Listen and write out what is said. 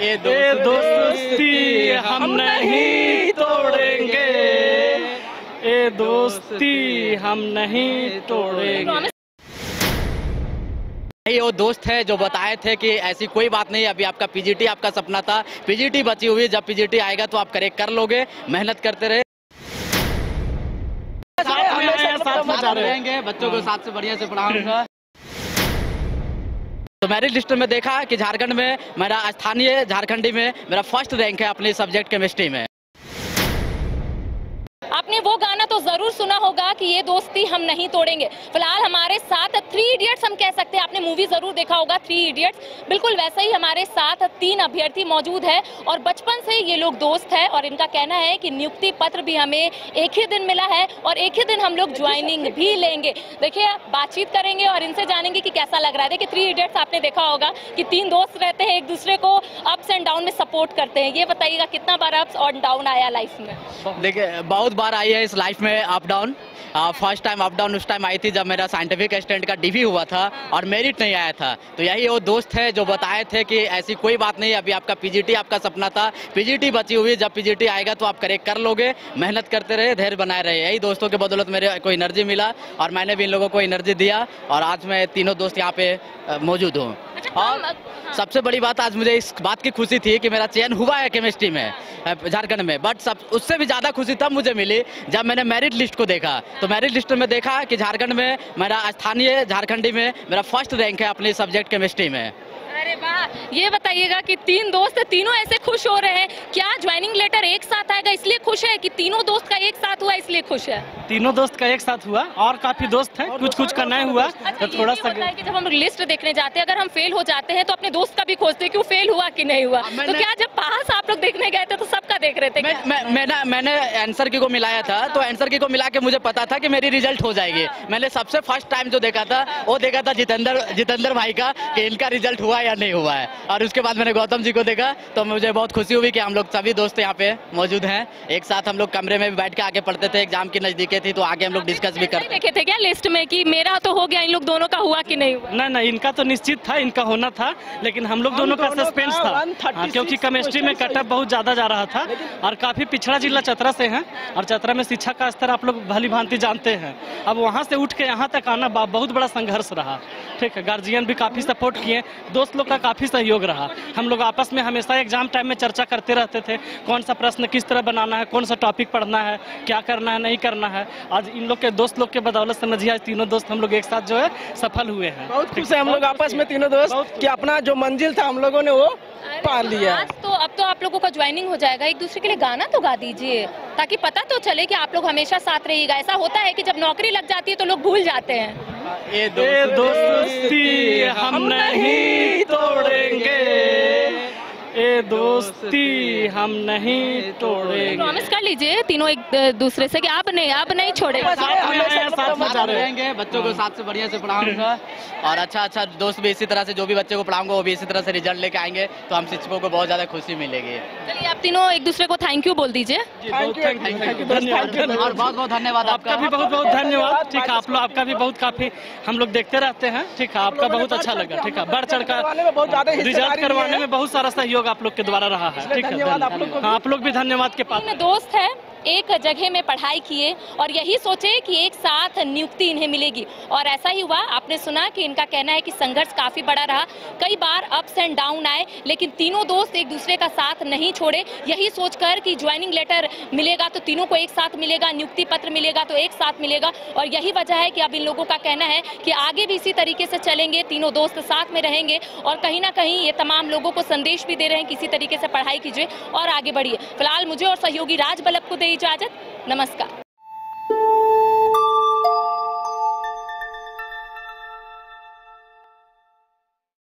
ये दोस्ती हम नहीं तोड़ेंगे। ये दोस्ती हम नहीं तोड़ेंगे। ये वो दोस्त है जो बताए थे कि ऐसी कोई बात नहीं अभी आपका पीजीटी आपका सपना था। पीजीटी बची हुई जब पीजीटी आएगा तो आप करेक्ट कर लोगे मेहनत करते रहे। साथ में आए साथ में जा रहे हैं। रहेंगे बच्चों को साथ से बढ़िया से पढ़ाऊँगा। तो मेरिट लिस्ट में देखा कि झारखंड में मेरा स्थानीय झारखंडी में मेरा फ़र्स्ट रैंक है अपने सब्जेक्ट केमिस्ट्री में। आपने वो गाना तो ज़रूर सुना होगा कि ये दोस्ती हम नहीं तोड़ेंगे। फ़िलहाल हमारे साथ थ्री इडियट्स हम कह सकते हैं। आपने मूवी ज़रूर देखा होगा थ्री इडियट्स बिल्कुल वैसे ही हमारे साथ तीन अभ्यर्थी मौजूद है और बचपन से ये लोग दोस्त है और इनका कहना है कि नियुक्ति पत्र भी हमें एक ही दिन मिला है और एक ही दिन हम लोग ज्वाइनिंग भी लेंगे। देखिए बातचीत करेंगे और इनसे जानेंगे कि कैसा लग रहा है। देखिए थ्री इडियट्स आपने देखा होगा कि तीन दोस्त रहते हैं, एक दूसरे को अप्स एंड डाउन में सपोर्ट करते हैं। ये बताइएगा कितना बार अप्स और डाउन आया लाइफ में? देखिए, बहुत बार आई है इस लाइफ में up down first time up down उस टाइम आई थी जब मेरा साइंटिफिक असिस्टेंट का डिवी हुआ था और मेरिट नहीं आया था। तो यही वो दोस्त है जो बताए थे कि ऐसी कोई बात नहीं अभी आपका पीजीटी आपका सपना था। पीजीटी बची हुई जब पीजीटी आएगा तो आप करेक्ट कर लोगे। मेहनत करते रहे धैर्य बनाए रहे। यही दोस्तों के बदौलत मेरे को एनर्जी मिला और मैंने भी इन लोगों को एनर्जी दिया और आज मैं तीनों दोस्त यहाँ पे मौजूद हूँ। अच्छा, और सबसे बड़ी बात आज मुझे इस बात की खुशी थी कि मेरा चयन हुआ है केमिस्ट्री में। झारखंड में। बट सब उससे भी ज़्यादा खुशी तब मुझे मिली जब मैंने मेरिट लिस्ट को देखा। तो मेरिट लिस्ट में देखा कि झारखंड में मेरा स्थानीय झारखंडी में मेरा फ़र्स्ट रैंक है अपने सब्जेक्ट केमिस्ट्री में। अरे वाह! ये बताइएगा कि तीन दोस्त तीनों ऐसे खुश हो रहे हैं। क्या ज्वाइनिंग लेटर एक साथ आएगा? इसलिए खुश है कि तीनों दोस्त एक साथ हुआ इसलिए खुश है। तीनों दोस्त का एक साथ हुआ और काफ़ी दोस्त हैं कुछ कुछ का नहीं हुआ अच्छा तो थोड़ा सा है कि जब हम लिस्ट देखने जाते हैं अगर हम फेल हो जाते हैं तो अपने दोस्त का भी खोजते हैं कि वो फेल हुआ कि नहीं हुआ। तो क्या जब पास आप लोग देखने गए थे तो सबका देख रहे थे मैं, मैंने मैंने आंसर की को मिलाया था तो आंसर की को मिला के मुझे पता था कि मेरी रिज़ल्ट हो जाएगी। मैंने सबसे फ़र्स्ट टाइम जो देखा था वो देखा था जितेंद्र जितेंद्र भाई का कि इनका रिज़ल्ट हुआ या नहीं हुआ है। और उसके बाद मैंने गौतम जी को देखा तो मुझे बहुत खुशी हुई कि हम लोग सभी दोस्त यहाँ पे मौजूद हैं। एक साथ हम लोग कमरे में बैठ के आगे पढ़ते थे एग्ज़ाम की नजदीकें थी तो आगे हम लोग डिस्कस भी करते। देखे थे क्या लिस्ट में कि मेरा तो हो गया इन लोग दोनों का हुआ कि नहीं हुआ? नहीं नहीं इनका तो निश्चित था इनका होना था लेकिन हम लोग दोनों का सस्पेंस था। हाँ, क्योंकि केमिस्ट्री में कटअप बहुत ज़्यादा जा रहा था और काफ़ी पिछड़ा जिला चतरा से है और चतरा में शिक्षा का स्तर आप लोग भली भांति जानते हैं। अब वहाँ से उठ के यहाँ तक आना बहुत बड़ा संघर्ष रहा। ठीक है गार्जियन भी काफ़ी सपोर्ट किए दोस्त लोग का काफ़ी सहयोग रहा। हम लोग आपस में हमेशा एग्ज़ाम टाइम में चर्चा करते रहते थे कौन सा प्रश्न किस तरह बनाना है कौन सा टॉपिक पढ़ना है क्या करना है नहीं करना है। आज इन लोग के दोस्त लोग के बदौलत समझिए आज तीनों दोस्त हम लोग एक साथ जो है सफल हुए हैं। बहुत खुश है हम लोग आपस में तीनों दोस्त कि अपना जो मंजिल था हम लोगों ने वो पा लिया। आज तो अब तो आप लोगों का ज्वाइनिंग हो जाएगा। एक दूसरे के लिए गाना तो गा दीजिए ताकि पता तो चले कि आप लोग हमेशा साथ रहिएगा। ऐसा होता है कि जब नौकरी लग जाती है तो लोग भूल जाते हैं। ये दोस्ती हम नहीं दोस्ती हम नहीं तोड़ेंगे। प्रॉमिस कर लीजिए तीनों एक दूसरे से कि आप नहीं आप नहीं छोड़ेगा। रहेंगे बच्चों को साथ से बढ़िया से पढ़ाऊँगा। और अच्छा अच्छा दोस्त भी इसी तरह से जो भी बच्चे को पढ़ाऊँगा वो भी इसी तरह से रिज़ल्ट लेके आएँगे। तो हम शिक्षकों को बहुत ज़्यादा खुशी मिलेगी। चलिए आप तीनों एक दूसरे को थैंक यू बोल दीजिए। थैंक यू थैंक यू धन्यवाद और बहुत बहुत धन्यवाद आपका। भी बहुत बहुत धन्यवाद ठीक है आप लोग आपका भी बहुत काफ़ी हम लोग देखते रहते हैं। ठीक है आपका बहुत अच्छा लगा। ठीक है बढ़ चढ़ करवाने में बहुत ज़्यादा कर रिज़ल्ट करवाने में बहुत सारा सहयोग आप लोग के द्वारा रहा है। ठीक है आप लोग हाँ, आप लोग भी धन्यवाद के पास दोस्त है एक जगह में पढ़ाई किए और यही सोचे कि एक साथ नियुक्ति इन्हें मिलेगी। और ऐसा ही हुआ, आपने सुना कि इनका कहना है कि संघर्ष काफ़ी बड़ा रहा। कई बार अप्स एंड डाउन आए, लेकिन तीनों दोस्त एक दूसरे का साथ नहीं छोड़े। यही सोचकर कि ज्वाइनिंग लेटर मिलेगा तो तीनों को एक साथ मिलेगा, नियुक्ति पत्र मिलेगा तो एक साथ मिलेगा। और यही वजह है कि अब इन लोगों का कहना है कि आगे भी इसी तरीके से चलेंगे, तीनों दोस्त साथ में रहेंगे और कहीं ना कहीं ये तमाम लोगों को संदेश भी दे रहे हैं किसी तरीके से पढ़ाई कीजिए और आगे बढ़िए। फ़िलहाल मुझे और सहयोगी राज बल्लभ को दे। इजाज़त नमस्कार।